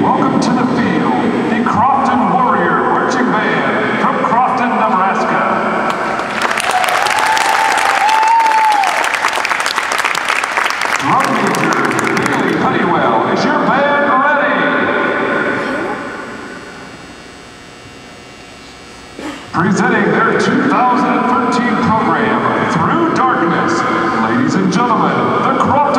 welcome to the field the Crofton Warrior Marching Band from Crofton, Nebraska. Drum major Haley Honeywell, is your band ready? Presenting their 2013 program, Through Darkness, ladies and gentlemen, the Crofton